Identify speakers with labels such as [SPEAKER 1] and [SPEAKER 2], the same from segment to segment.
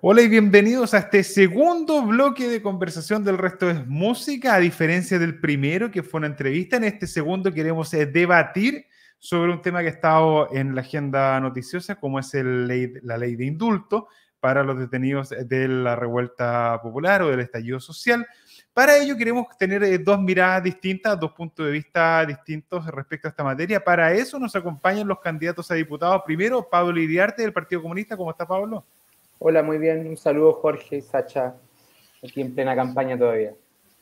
[SPEAKER 1] Hola y bienvenidos a este segundo bloque de conversación del resto de música, a diferencia del primero que fue una entrevista. En este segundo queremos eh, debatir sobre un tema que ha estado en la agenda noticiosa, como es la ley de indulto para los detenidos de la revuelta popular o del estallido social. Para ello queremos tener eh, dos miradas distintas, dos puntos de vista distintos respecto a esta materia. Para eso nos acompañan los candidatos a diputados. Primero, Pablo Iriarte del Partido Comunista. ¿Cómo está, Pablo?
[SPEAKER 2] Hola, muy bien. Un saludo, Jorge y Sacha, aquí en plena campaña todavía.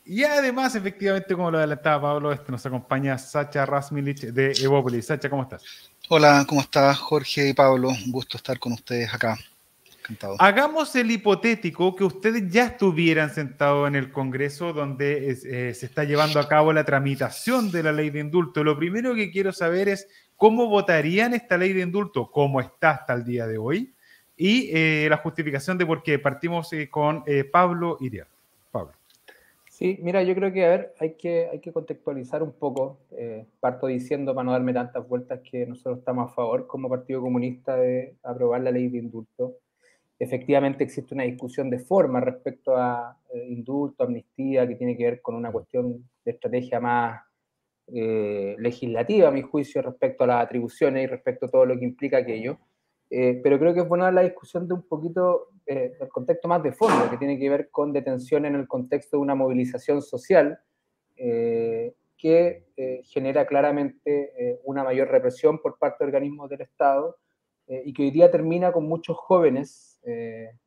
[SPEAKER 1] Y además, efectivamente, como lo adelantaba Pablo, este nos acompaña Sacha Rasmilich de Evópolis. Sacha, ¿cómo estás?
[SPEAKER 3] Hola, ¿cómo estás, Jorge y Pablo? Un gusto estar con ustedes acá.
[SPEAKER 1] Encantado. Hagamos el hipotético que ustedes ya estuvieran sentados en el Congreso donde eh, se está llevando a cabo la tramitación de la ley de indulto. Lo primero que quiero saber es cómo votarían esta ley de indulto, cómo está hasta el día de hoy y eh, la justificación de por qué partimos eh, con eh, Pablo Iria. Pablo.
[SPEAKER 2] Sí, mira, yo creo que, a ver, hay que, hay que contextualizar un poco. parto diciendo, para no darme tantas vueltas, que nosotros estamos a favor como Partido Comunista de aprobar la ley de indulto. Efectivamente existe una discusión de forma respecto a indulto, amnistía, que tiene que ver con una cuestión de estrategia más legislativa, a mi juicio, respecto a las atribuciones y respecto a todo lo que implica aquello. Eh, pero creo que es buena la discusión de un poquito eh, contexto más de fondo, que tiene que ver con detención en el contexto de una movilización social eh, que genera claramente una mayor represión por parte de organismos del Estado y que hoy día termina con muchos jóvenes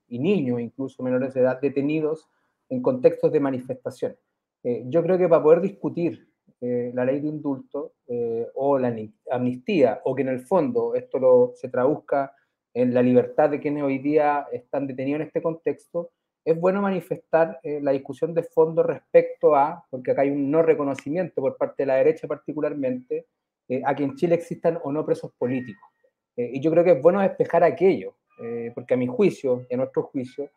[SPEAKER 2] y niños, incluso menores de edad, detenidos en contextos de manifestación. yo creo que para poder discutir la ley de indulto eh, o la amnistía, o que en el fondo esto lo, se traduzca en la libertad de quienes hoy día están detenidos en este contexto, es bueno manifestar eh, la discusión de fondo respecto a, porque acá hay un no reconocimiento por parte de la derecha particularmente, eh, a que en Chile existan o no presos políticos. y yo creo que es bueno despejar aquello, porque a mi juicio a nuestro juicio,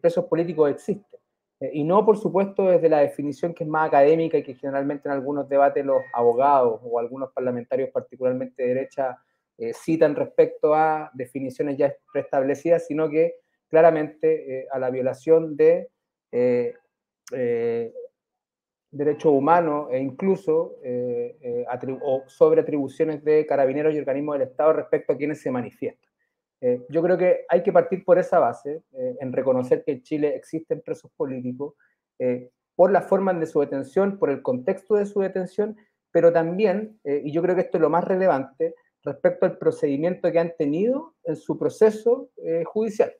[SPEAKER 2] presos políticos existen. Eh, y no, por supuesto, desde la definición que es más académica y que generalmente en algunos debates los abogados o algunos parlamentarios, particularmente de derecha, eh, citan respecto a definiciones ya preestablecidas, sino que claramente eh, a la violación de derechos humanos e incluso o sobre atribuciones de carabineros y organismos del Estado respecto a quienes se manifiestan. Eh, yo creo que hay que partir por esa base, eh, en reconocer que en Chile existen presos políticos, eh, por la forma de su detención, por el contexto de su detención, pero también, y yo creo que esto es lo más relevante, respecto al procedimiento que han tenido en su proceso judicial,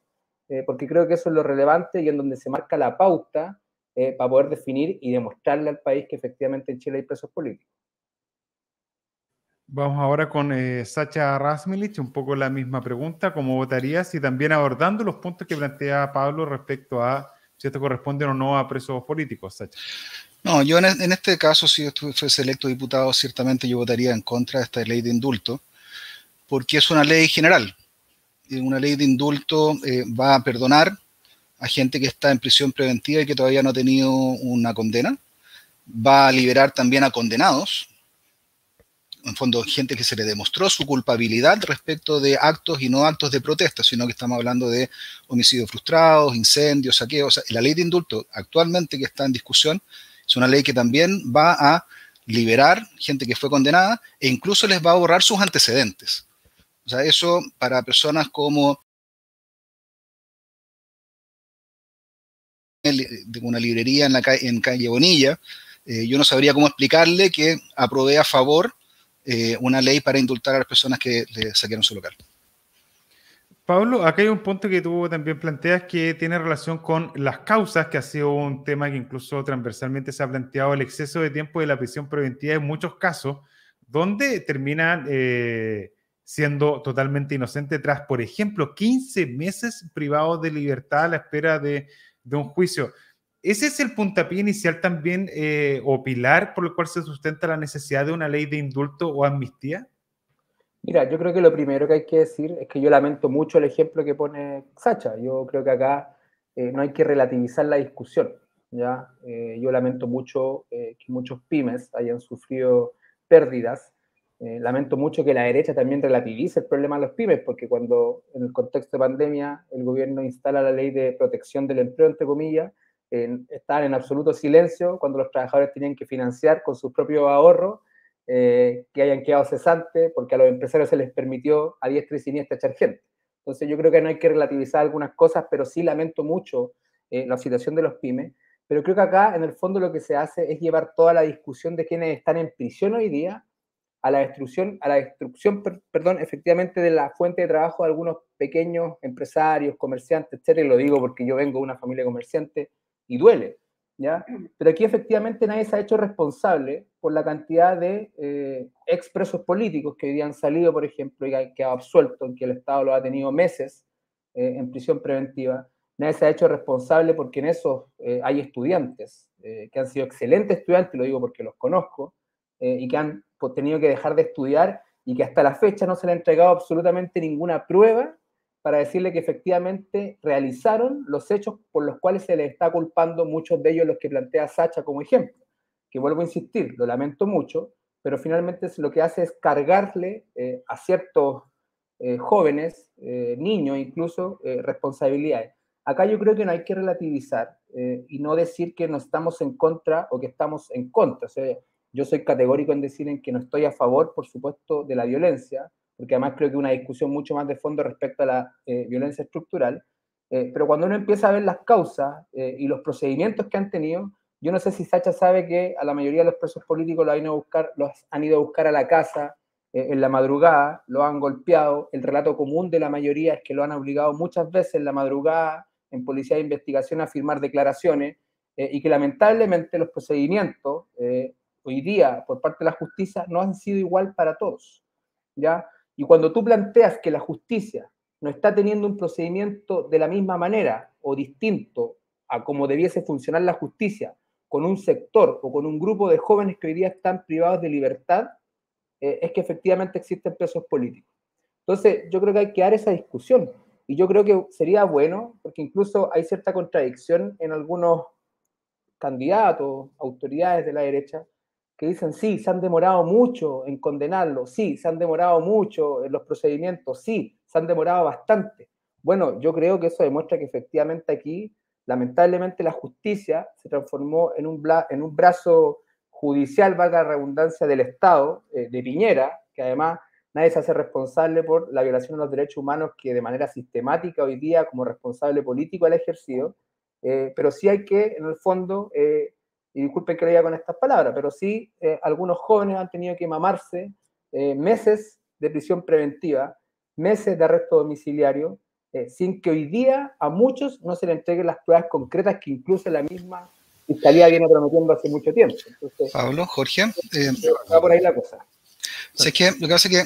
[SPEAKER 2] porque creo que eso es lo relevante y en donde se marca la pauta para poder definir y demostrarle al país que efectivamente en Chile hay presos políticos.
[SPEAKER 1] Vamos ahora con eh, Sacha Rasmilich, un poco la misma pregunta, ¿cómo votarías? Y también abordando los puntos que plantea Pablo respecto a si esto corresponde o no a presos políticos, Sacha.
[SPEAKER 3] No, yo en, este caso, si yo fuese electo diputado, ciertamente yo votaría en contra de esta ley de indulto, porque es una ley general. Una ley de indulto eh, va a perdonar a gente que está en prisión preventiva y que todavía no ha tenido una condena. Va a liberar también a condenados, en fondo, gente que se le demostró su culpabilidad respecto de actos y no actos de protesta, sino que estamos hablando de homicidios frustrados, incendios, saqueos. la ley de indulto actualmente que está en discusión es una ley que también va a liberar gente que fue condenada e incluso les va a borrar sus antecedentes. O sea, eso para personas como de una librería en, la en calle Bonilla, eh, yo no sabría cómo explicarle que aprobé a favor eh, una ley para indultar a las personas que le saquearon su local.
[SPEAKER 1] Pablo, acá hay un punto que tú también planteas que tiene relación con las causas, que ha sido un tema que incluso transversalmente se ha planteado el exceso de tiempo de la prisión preventiva en muchos casos, donde terminan eh, siendo totalmente inocentes tras, por ejemplo, 15 meses privados de libertad a la espera de, de un juicio. ¿Ese es el puntapié inicial también eh, o pilar por el cual se sustenta la necesidad de una ley de indulto o amnistía?
[SPEAKER 2] Mira, yo creo que lo primero que hay que decir es que yo lamento mucho el ejemplo que pone Sacha. Yo creo que acá eh, no hay que relativizar la discusión. ¿ya? Eh, yo lamento mucho que muchos pymes hayan sufrido pérdidas lamento mucho que la derecha también relativice el problema de los pymes, porque cuando en el contexto de pandemia el gobierno instala la ley de protección del empleo, entre comillas, estaban en absoluto silencio cuando los trabajadores tenían que financiar con sus propios ahorros eh, que hayan quedado cesantes, porque a los empresarios se les permitió a diestra y siniestra echar gente. Entonces yo creo que no hay que relativizar algunas cosas, pero sí lamento mucho eh, la situación de los pymes. Pero creo que acá, en el fondo, lo que se hace es llevar toda la discusión de quienes están en prisión hoy día a la destrucción, a la destrucción, perdón, efectivamente, de la fuente de trabajo de algunos pequeños empresarios, comerciantes, etc. Y lo digo porque yo vengo de una familia comerciante y duele. ¿ya? Pero aquí efectivamente nadie se ha hecho responsable por la cantidad de eh, expresos políticos que hoy día han salido, por ejemplo, y que han quedado absueltos, en que el Estado lo ha tenido meses eh, en prisión preventiva. Nadie se ha hecho responsable porque en eso eh, hay estudiantes que han sido excelentes estudiantes, lo digo porque los conozco, y que han tenido que dejar de estudiar y que hasta la fecha no se le ha entregado absolutamente ninguna prueba para decirle que efectivamente realizaron los hechos por los cuales se les está culpando muchos de ellos los que plantea Sacha como ejemplo. Que vuelvo a insistir, lo lamento mucho, pero finalmente lo que hace es cargarle eh, a ciertos eh, jóvenes, eh, niños incluso, responsabilidades. Acá yo creo que no hay que relativizar y no decir que no estamos en contra o que estamos en contra. O sea, yo soy categórico en decir en que no estoy a favor, por supuesto, de la violencia, porque además creo que una discusión mucho más de fondo respecto a la eh, violencia estructural, eh, pero cuando uno empieza a ver las causas eh, y los procedimientos que han tenido, yo no sé si Sacha sabe que a la mayoría de los presos políticos los han ido a buscar, los han ido a, buscar a la casa en la madrugada, lo han golpeado, el relato común de la mayoría es que lo han obligado muchas veces en la madrugada en policía de investigación a firmar declaraciones y que lamentablemente los procedimientos hoy día por parte de la justicia no han sido igual para todos. ¿ya? Y cuando tú planteas que la justicia no está teniendo un procedimiento de la misma manera o distinto a como debiese funcionar la justicia con un sector o con un grupo de jóvenes que hoy día están privados de libertad, eh, es que efectivamente existen presos políticos. Entonces, yo creo que hay que dar esa discusión. Y yo creo que sería bueno, porque incluso hay cierta contradicción en algunos candidatos, autoridades de la derecha, que dicen, sí, se han demorado mucho en condenarlo, sí, se han demorado mucho en los procedimientos, sí, se han demorado bastante. Bueno, yo creo que eso demuestra que efectivamente aquí, lamentablemente, la justicia se transformó en un, en un brazo judicial, valga la redundancia, del Estado, eh, de Piñera, que además nadie se hace responsable por la violación de los derechos humanos que de manera sistemática hoy día como responsable político ha ejercido, eh, pero sí hay que, en el fondo, eh, y disculpen que lo diga con estas palabras, pero sí eh, algunos jóvenes han tenido que mamarse eh, meses de prisión preventiva, meses de arresto domiciliario, eh, sin que hoy día a muchos no se le entreguen las pruebas concretas que incluso la misma Fiscalía viene prometiendo hace mucho tiempo.
[SPEAKER 3] Pablo, Jorge.
[SPEAKER 2] va por ahí la cosa.
[SPEAKER 3] Es que lo que hace que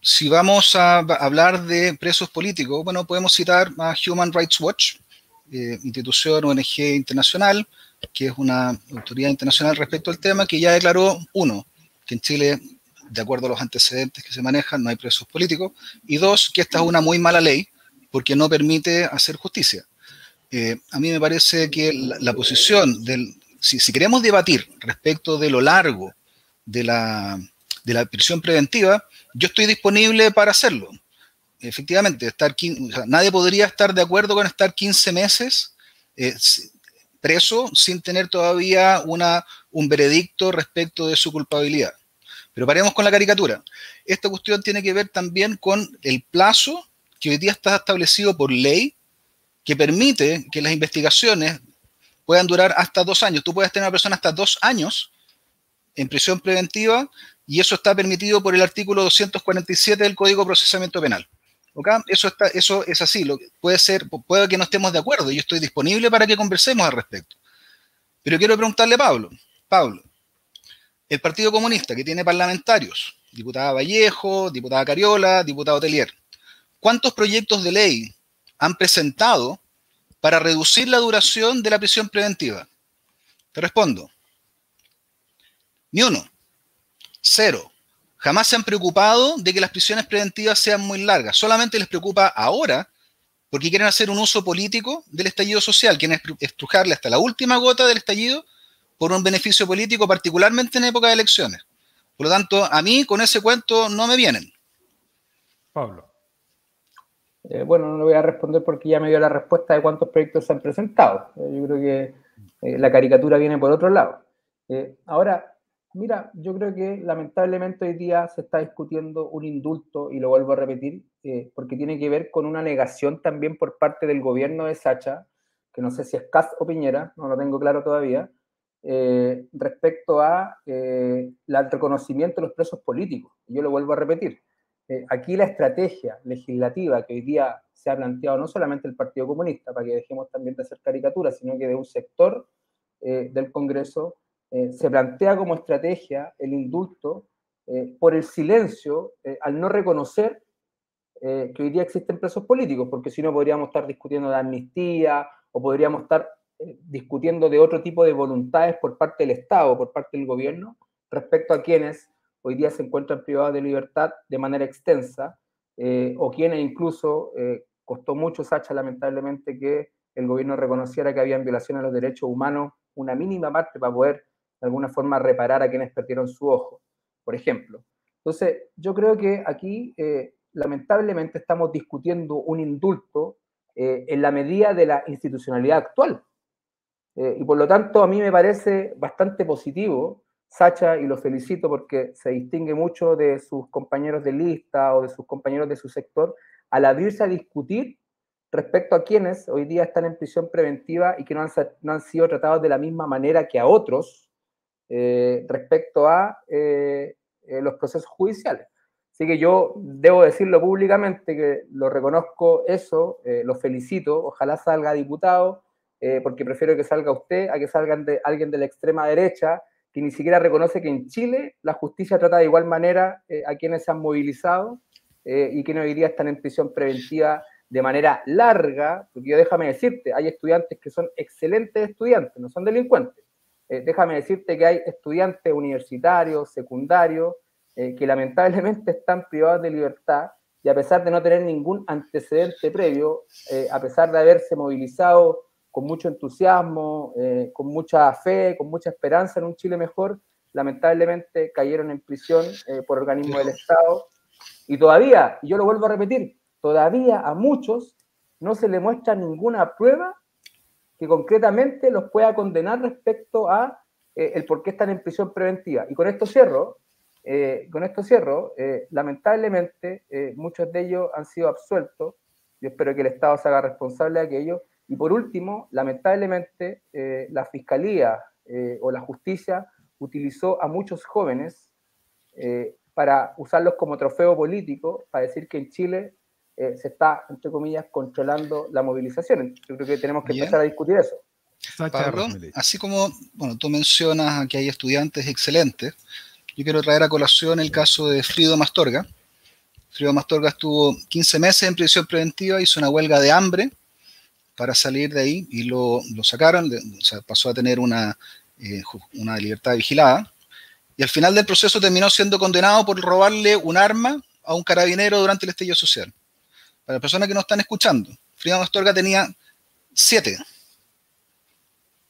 [SPEAKER 3] si vamos a hablar de presos políticos, bueno, podemos citar a Human Rights Watch, institución ONG internacional, que es una autoridad internacional respecto al tema, que ya declaró, uno, que en Chile, de acuerdo a los antecedentes que se manejan, no hay presos políticos, y dos, que esta es una muy mala ley porque no permite hacer justicia. Eh, a mí me parece que la, posición del, si, queremos debatir respecto de lo largo de la, de la prisión preventiva, yo estoy disponible para hacerlo. Efectivamente, estar, nadie podría estar de acuerdo con estar 15 meses eh, preso sin tener todavía una, un veredicto respecto de su culpabilidad. Pero paremos con la caricatura. Esta cuestión tiene que ver también con el plazo que hoy día está establecido por ley que permite que las investigaciones puedan durar hasta dos años. Tú puedes tener a una persona hasta dos años en prisión preventiva y eso está permitido por el artículo 247 del Código de Procesamiento Penal. Eso, está, eso es así. Puede ser, puede que no estemos de acuerdo. Yo estoy disponible para que conversemos al respecto. Pero quiero preguntarle a Pablo. Pablo, el Partido Comunista que tiene parlamentarios, diputada Vallejo, diputada Cariola, diputado Telier, ¿cuántos proyectos de ley han presentado para reducir la duración de la prisión preventiva? Te respondo. Ni uno. Cero. Jamás se han preocupado de que las prisiones preventivas sean muy largas. Solamente les preocupa ahora porque quieren hacer un uso político del estallido social, quieren estrujarle hasta la última gota del estallido por un beneficio político, particularmente en época de elecciones. Por lo tanto, a mí con ese cuento no me vienen.
[SPEAKER 1] Pablo.
[SPEAKER 2] Eh, bueno, no le voy a responder porque ya me dio la respuesta de cuántos proyectos se han presentado. Eh, yo creo que eh, la caricatura viene por otro lado. ahora, mira, yo creo que lamentablemente hoy día se está discutiendo un indulto, y lo vuelvo a repetir, porque tiene que ver con una negación también por parte del gobierno de Sacha, que no sé si es Cas o Piñera, no lo tengo claro todavía, respecto a el reconocimiento de los presos políticos. Yo lo vuelvo a repetir. Eh, aquí la estrategia legislativa que hoy día se ha planteado no solamente el Partido Comunista, para que dejemos también de hacer caricaturas, sino que de un sector eh, del Congreso, eh, se plantea como estrategia el indulto por el silencio al no reconocer que hoy día existen presos políticos, porque si no podríamos estar discutiendo de amnistía o podríamos estar discutiendo de otro tipo de voluntades por parte del Estado, por parte del gobierno, respecto a quienes hoy día se encuentran privados de libertad de manera extensa, eh, o quienes incluso eh, costó mucho, Sacha, lamentablemente, que el gobierno reconociera que habían violaciones a los derechos humanos, una mínima parte para poder de alguna forma reparar a quienes perdieron su ojo, por ejemplo. Entonces, yo creo que aquí, eh, lamentablemente, estamos discutiendo un indulto en la medida de la institucionalidad actual. y por lo tanto, a mí me parece bastante positivo Sacha, y lo felicito porque se distingue mucho de sus compañeros de lista o de sus compañeros de su sector, al abrirse a discutir respecto a quienes hoy día están en prisión preventiva y que no han, sido tratados de la misma manera que a otros eh, respecto a eh, eh, los procesos judiciales. Así que yo debo decirlo públicamente que lo reconozco eso, lo felicito, ojalá salga diputado, porque prefiero que salga usted a que salga alguien de la extrema derecha que ni siquiera reconoce que en Chile la justicia trata de igual manera a quienes se han movilizado y quienes hoy día están en prisión preventiva de manera larga, porque yo déjame decirte, hay estudiantes que son excelentes estudiantes, no son delincuentes. Eh, déjame decirte que hay estudiantes universitarios, secundarios, que lamentablemente están privados de libertad y a pesar de no tener ningún antecedente previo, a pesar de haberse movilizado con mucho entusiasmo, eh, con mucha fe, con mucha esperanza en un Chile mejor, lamentablemente cayeron en prisión eh, por organismos del Estado. Y todavía, y yo lo vuelvo a repetir, todavía a muchos no se le muestra ninguna prueba que concretamente los pueda condenar respecto a eh, el por qué están en prisión preventiva. Y con esto cierro, con esto cierro, lamentablemente muchos de ellos han sido absueltos. Yo espero que el Estado se haga responsable de aquello y por último, lamentablemente, eh, la Fiscalía eh, o la justicia utilizó a muchos jóvenes eh, para usarlos como trofeo político, para decir que en Chile se está, entre comillas, controlando la movilización. Yo creo que tenemos que empezar a discutir eso.
[SPEAKER 3] Pablo, así como bueno, tú mencionas que hay estudiantes excelentes, yo quiero traer a colación el caso de Frido Mastorga. Frido Mastorga estuvo 15 meses en prisión preventiva, hizo una huelga de hambre, para salir de ahí y lo, sacaron, o sea, pasó a tener una, eh, una libertad vigilada. Y al final del proceso terminó siendo condenado por robarle un arma a un carabinero durante el estallido social. Para las personas que no están escuchando, Frida Mastorga tenía siete.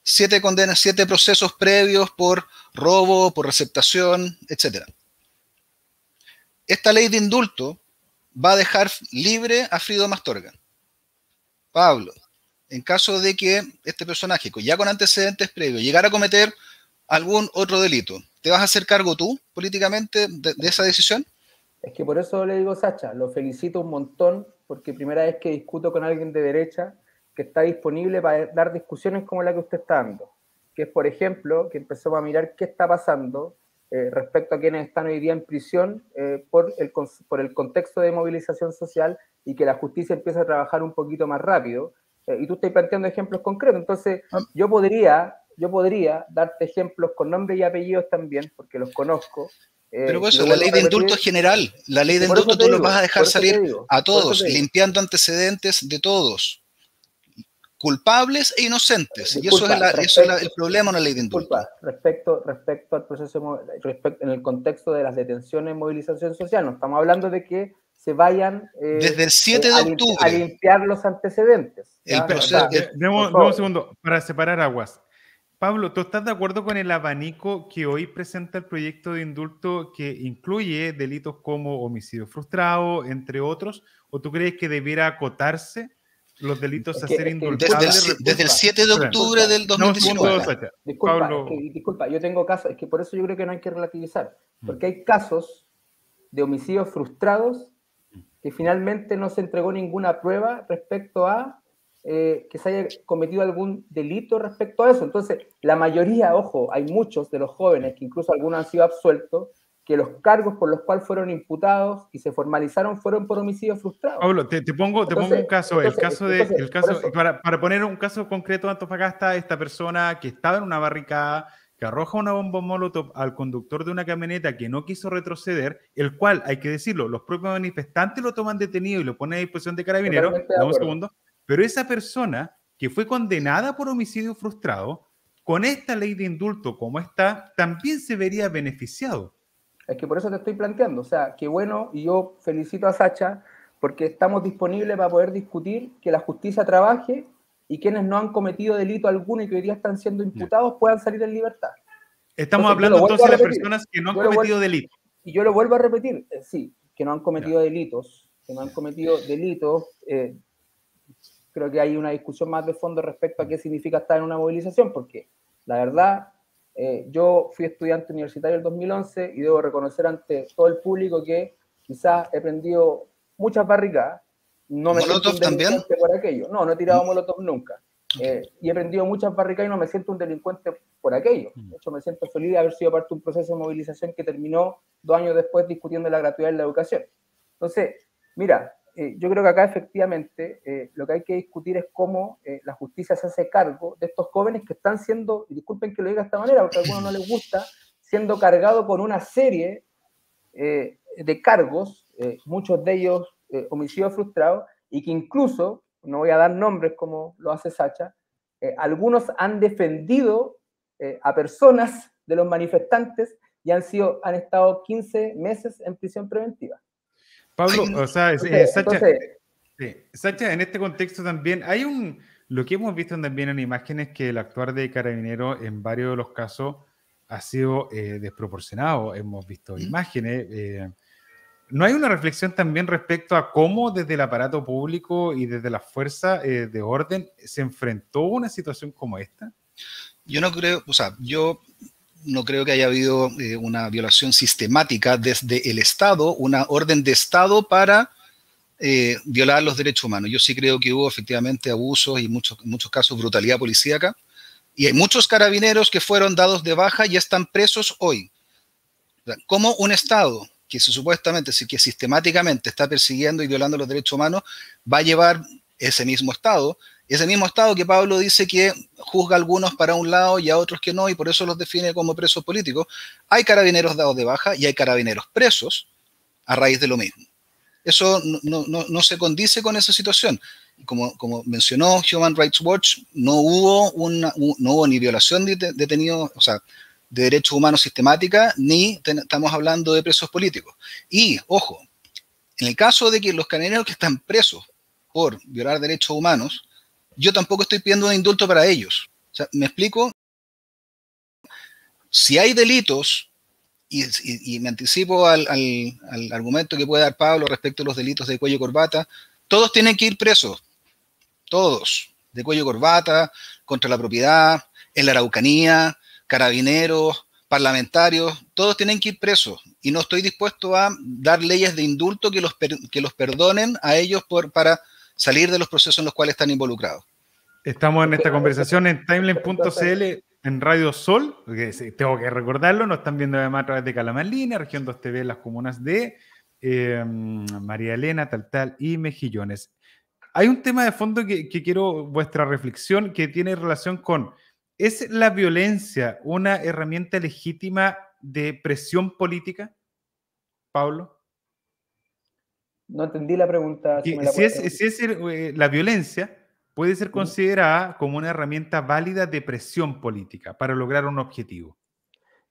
[SPEAKER 3] Siete condenas, siete procesos previos por robo, por receptación, etc. Esta ley de indulto va a dejar libre a Frido Mastorga. Pablo, en caso de que este personaje, ya con antecedentes previos, llegara a cometer algún otro delito, ¿te vas a hacer cargo tú políticamente de, esa decisión?
[SPEAKER 2] Es que por eso le digo, Sacha, lo felicito un montón, porque primera vez que discuto con alguien de derecha que está disponible para dar discusiones como la que usted está dando, que es, por ejemplo, que empezó a mirar qué está pasando eh, respecto a quienes están hoy día en prisión eh, por, el, por el contexto de movilización social y que la justicia empiece a trabajar un poquito más rápido eh, y tú estás planteando ejemplos concretos. Entonces, ah. yo podría, yo podría darte ejemplos con nombres y apellidos también, porque los conozco.
[SPEAKER 3] Eh, Pero eso, la ley de indulto es general. La ley de indulto tú lo vas a dejar salir a todos, limpiando antecedentes de todos. Culpables e inocentes. y eso es, el problema en la ley de indulto.
[SPEAKER 2] respecto, respecto al proceso, respecto, en el contexto de las detenciones, movilización social, no estamos hablando de que se vayan
[SPEAKER 3] eh, Desde el 7 de
[SPEAKER 2] a,
[SPEAKER 3] octubre.
[SPEAKER 2] a limpiar los antecedentes.
[SPEAKER 1] El proceso, un segundo, para separar aguas. Pablo, ¿tú estás de acuerdo con el abanico que hoy presenta el proyecto de indulto que incluye delitos como homicidio frustrado, entre otros? ¿O tú crees que debiera acotarse los delitos a ser indultables?
[SPEAKER 3] Desde, el 7 de octubre del 2019.
[SPEAKER 2] disculpa, disculpa, yo tengo casos, es que por eso yo creo que no hay que relativizar, mm. porque hay casos de homicidios frustrados que finalmente no se entregó ninguna prueba respecto a eh, que se haya cometido algún delito respecto a eso. Entonces, la mayoría, ojo, hay muchos de los jóvenes, que incluso algunos han sido absueltos, que los cargos por los cuales fueron imputados y se formalizaron fueron por homicidio frustrado.
[SPEAKER 1] Pablo, te, pongo, te pongo un caso, el caso de, el caso, para, para, poner un caso concreto de Antofagasta, esta persona que estaba en una barricada, que arroja una bomba molotov al conductor de una camioneta que no quiso retroceder, el cual, hay que decirlo, los propios manifestantes lo toman detenido y lo ponen a disposición de carabineros. Dame un segundo. Pero esa persona que fue condenada por homicidio frustrado, con esta ley de indulto como está, también se vería beneficiado.
[SPEAKER 2] Es que por eso te estoy planteando. O sea, qué bueno, y yo felicito a Sacha porque estamos disponibles para poder discutir que la justicia trabaje y quienes no han cometido delito alguno y que hoy día están siendo imputados puedan salir en libertad.
[SPEAKER 1] Estamos hablando entonces de personas que no han cometido delitos.
[SPEAKER 2] Y yo lo vuelvo a repetir, eh, sí, que no han cometido delitos, que no han cometido delitos, eh, creo que hay una discusión más de fondo respecto a qué significa estar en una movilización, porque la verdad, eh, yo fui estudiante universitario en el 2011 y debo reconocer ante todo el público que quizás he prendido muchas barricadas. No me siento un delincuente por aquello. No, no he tirado mm. molotov nunca. Eh, y he prendido muchas barricadas y no me siento un delincuente por aquello. Mm. De hecho, me siento feliz de haber sido parte de un proceso de movilización que terminó dos años después discutiendo la gratuidad de la educación. Entonces, mira, eh, yo creo que acá efectivamente eh, lo que hay que discutir es cómo eh, la justicia se hace cargo de estos jóvenes que están siendo, y disculpen que lo diga de esta manera, porque a algunos no les gusta, siendo cargados con una serie de cargos, muchos de ellos homicidios frustrados, y que incluso, no voy a dar nombres como lo hace Sacha, algunos han defendido a personas de los manifestantes y han, sido, han estado 15 meses en prisión preventiva.
[SPEAKER 1] Pablo, o sea, Sacha, en este contexto también hay un, lo que hemos visto también en imágenes que el actuar de Carabinero en varios de los casos ha sido eh, desproporcionado. Hemos visto imágenes. Eh, ¿No hay una reflexión también respecto a cómo desde el aparato público y desde la fuerza eh, de orden se enfrentó una situación como esta?
[SPEAKER 3] Yo no creo, o sea, yo no creo que haya habido eh, una violación sistemática desde el Estado, una orden de Estado para eh, violar los derechos humanos. Yo sí creo que hubo efectivamente abusos y muchos, muchos casos brutalidad policíaca. Y hay muchos carabineros que fueron dados de baja y están presos hoy. ¿Cómo un Estado que supuestamente, que sistemáticamente está persiguiendo y violando los derechos humanos, va a llevar ese mismo Estado ese mismo Estado que Pablo dice que juzga a algunos para un lado y a otros que no, y por eso los define como presos políticos, hay carabineros dados de baja y hay carabineros presos a raíz de lo mismo. Eso no, se condice con esa situación. Como, como, mencionó Human Rights Watch, no hubo, una, no hubo ni violación de detenidos, o sea, de derechos humanos sistemática, ni estamos hablando de presos políticos. Y, ojo, en el caso de que los carabineros que están presos por violar derechos humanos, yo tampoco estoy pidiendo un indulto para ellos. ¿Me explico? Si hay delitos, y, me anticipo al, argumento que puede dar Pablo respecto a los delitos de cuello corbata, todos tienen que ir presos. Todos. De cuello corbata, contra la propiedad, en la Araucanía, carabineros, parlamentarios, todos tienen que ir presos. Y no estoy dispuesto a dar leyes de indulto que los, que los perdonen a ellos por, para salir de los procesos en los cuales están involucrados.
[SPEAKER 1] Estamos en esta conversación en timeline.cl en Radio Sol, que tengo que recordarlo, nos están viendo además a través de Calamar Línea, Región 2 TV, las comunas de em, María Elena, Tal Tal y Mejillones. Hay un tema de fondo que, que quiero vuestra reflexión que tiene relación con, ¿es la violencia una herramienta legítima de presión política? Pablo.
[SPEAKER 2] No entendí la pregunta.
[SPEAKER 1] Si, es, eh, la violencia puede ser considerada como una herramienta válida de presión política para lograr un objetivo.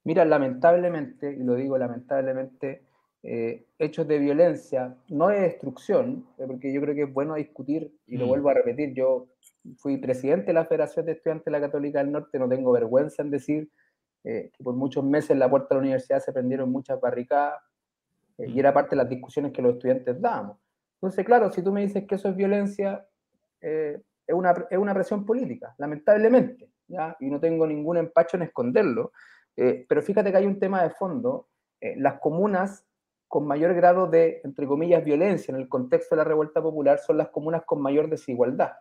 [SPEAKER 2] Mira, lamentablemente, y lo digo lamentablemente, eh, hechos de violencia, no de destrucción, eh, porque yo creo que es bueno discutir, y lo mm. vuelvo a repetir, yo fui presidente de la Federación de Estudiantes de la Católica del Norte, no tengo vergüenza en decir eh, que por muchos meses en la puerta de la universidad se prendieron muchas barricadas eh, y era parte de las discusiones que los estudiantes dábamos. Entonces, claro, si tú me dices que eso es violencia, es, una, es una presión política, lamentablemente, ¿ya? y no tengo ningún empacho en esconderlo, pero fíjate que hay un tema de fondo, las comunas con mayor grado de, entre comillas, violencia en el contexto de la revuelta popular son las comunas con mayor desigualdad.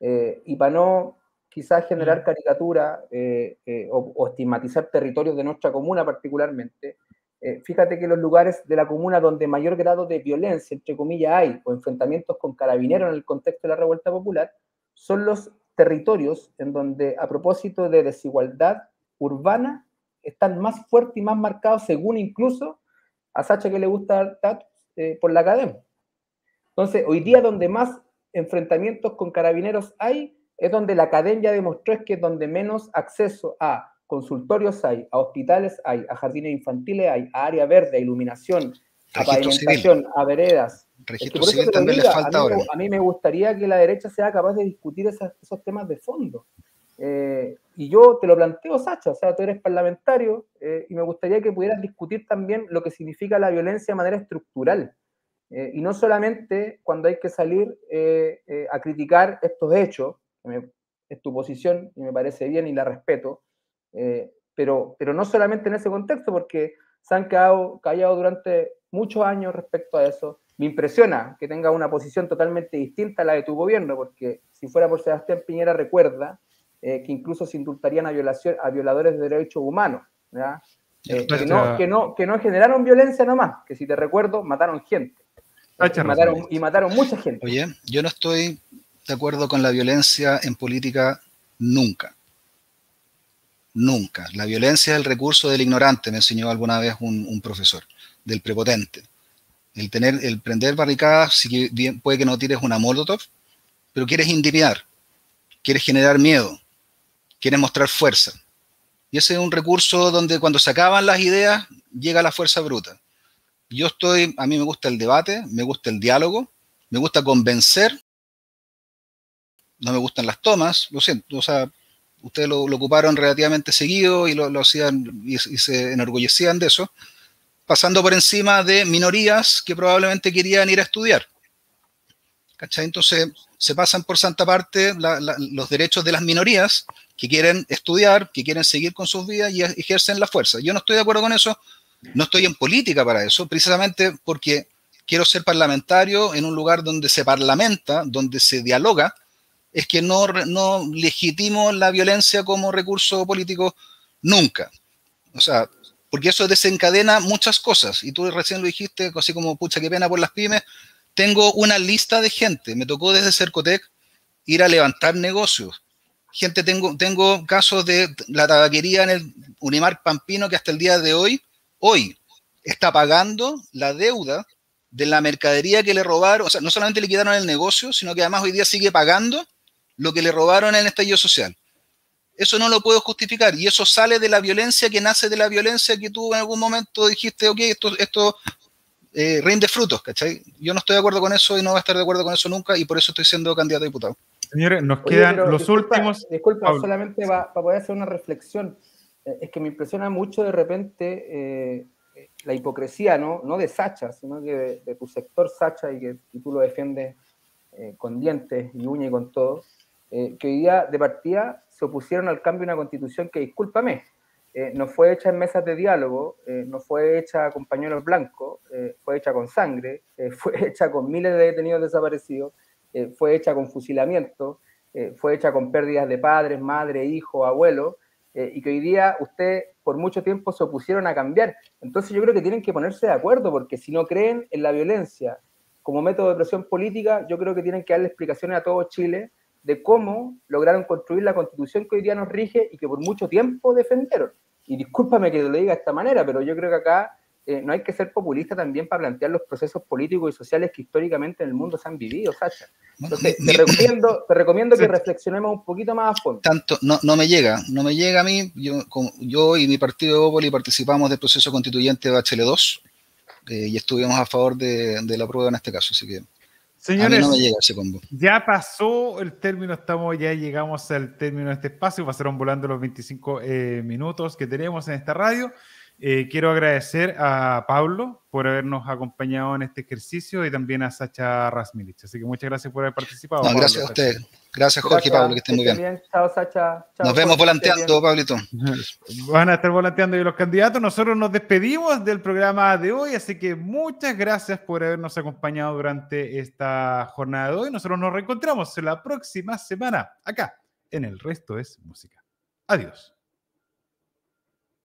[SPEAKER 2] Eh, y para no quizás generar mm. caricatura eh, eh, o, estigmatizar territorios de nuestra comuna particularmente, fíjate que los lugares de la comuna donde mayor grado de violencia, entre comillas, hay, o enfrentamientos con carabineros en el contexto de la revuelta popular, son los territorios en donde, a propósito de desigualdad urbana, están más fuertes y más marcados, según incluso a Sacha que le gusta eh, por la academia. Entonces, hoy día donde más enfrentamientos con carabineros hay, es donde la academia demostró es que es donde menos acceso a consultorios hay, a hospitales hay, a jardines infantiles hay, a área verde, a iluminación, a pavimentación, a veredas.
[SPEAKER 3] Registro civil también le falta
[SPEAKER 2] a
[SPEAKER 3] mí,
[SPEAKER 2] ahora. A mí me gustaría que la derecha sea capaz de discutir esos temas de fondo. Eh, y yo te lo planteo, Sacha, o sea, tú eres parlamentario eh, y me gustaría que pudieras discutir también lo que significa la violencia de manera estructural. Eh, y no solamente cuando hay que salir a criticar estos hechos, es tu posición y me parece bien y la respeto, pero, pero no solamente en ese contexto, porque se han quedado callados durante muchos años respecto a eso. Me impresiona que tenga una posición totalmente distinta a la de tu gobierno, porque si fuera por Sebastián Piñera, recuerda eh, que incluso se indultarían a, violación, a violadores de derechos humanos, eh, que, no, que, no, que no generaron violencia nomás, que si te recuerdo, mataron gente. Y mataron, y mataron mucha gente.
[SPEAKER 3] Oye, yo no estoy de acuerdo con la violencia en política nunca. Nunca. La violencia es el recurso del ignorante, me enseñó alguna vez un, profesor, del prepotente. El tener, el prender barricadas, si bien puede que no tires una molotov, pero quieres intimidar, quieres generar miedo, quieren mostrar fuerza. Y ese es un recurso donde cuando se acaban las ideas llega la fuerza bruta. Yo estoy, a mí me gusta el debate, me gusta el diálogo, me gusta convencer, no me gustan las tomas, lo siento, o sea, ustedes lo, ocuparon relativamente seguido y lo, hacían y, se enorgullecían de eso, pasando por encima de minorías que probablemente querían ir a estudiar. Entonces se pasan por santa parte los derechos de las minorías que quieren estudiar, que quieren seguir con sus vidas y ejercen la fuerza. Yo no estoy de acuerdo con eso, no estoy en política para eso, precisamente porque quiero ser parlamentario en un lugar donde se parlamenta, donde se dialoga, es que no, no legitimo la violencia como recurso político nunca. O sea, porque eso desencadena muchas cosas. Y tú recién lo dijiste, así como, pucha, qué pena por las pymes. Tengo una lista de gente. Me tocó desde Cercotec ir a levantar negocios gente, tengo, tengo casos de la tabaquería en el Unimar Pampino que hasta el día de hoy, hoy, está pagando la deuda de la mercadería que le robaron, o sea, no solamente le quitaron el negocio, sino que además hoy día sigue pagando lo que le robaron en el estallido social. Eso no lo puedo justificar y eso sale de la violencia que nace de la violencia que tú en algún momento dijiste, ok, esto, esto eh, rinde frutos, ¿cachai? Yo no estoy de acuerdo con eso y no voy a estar de acuerdo con eso nunca y por eso estoy siendo candidato a diputado.
[SPEAKER 1] Señores, nos quedan los últimos.
[SPEAKER 2] Disculpa, solamente para poder hacer una reflexión. Eh, es que me impresiona mucho de repente eh, la hipocresía, ¿no? no de Sacha, sino que de, tu sector Sacha y que tú lo defiendes eh, con dientes y uñas y con todo, que hoy día de partida se opusieron al cambio de una constitución que, discúlpame, no fue hecha en mesas de diálogo, no fue hecha con pañuelos blancos, fue hecha con sangre, fue hecha con miles de detenidos desaparecidos eh, fue hecha con fusilamiento, eh, fue hecha con pérdidas de padres, madre, hijo, abuelo, eh, y que hoy día usted por mucho tiempo se opusieron a cambiar. Entonces yo creo que tienen que ponerse de acuerdo, porque si no creen en la violencia como método de presión política, yo creo que tienen que darle explicaciones a todo Chile de cómo lograron construir la constitución que hoy día nos rige y que por mucho tiempo defendieron. Y discúlpame que lo diga de esta manera, pero yo creo que acá eh, no hay que ser populista también para plantear los procesos políticos y sociales que históricamente en el mundo se han vivido, Sacha. Entonces, te, recomiendo, te recomiendo que reflexionemos un poquito más a fondo.
[SPEAKER 3] Tanto, no, no me llega, no me llega a mí. Yo, yo y mi partido de Ópoli participamos del proceso constituyente de HL2 eh, y estuvimos a favor de, la prueba en este caso, así que
[SPEAKER 1] Señores, no me llega ese combo. ya pasó el término, estamos, ya llegamos al término de este espacio, pasaron volando los 25 eh, minutos que tenemos en esta radio. Eh, quiero agradecer a Pablo por habernos acompañado en este ejercicio y también a Sacha Rasmilich. Así que muchas gracias por haber participado.
[SPEAKER 3] gracias a usted. Gracias, Jorge y Pablo, que estén muy bien. Chao, Sacha. nos vemos volanteando, Pablito.
[SPEAKER 1] Van a estar volanteando los candidatos. Nosotros nos despedimos del programa de hoy, así que muchas gracias por habernos acompañado durante esta jornada de hoy. Nosotros nos reencontramos la próxima semana acá en El Resto es Música. Adiós.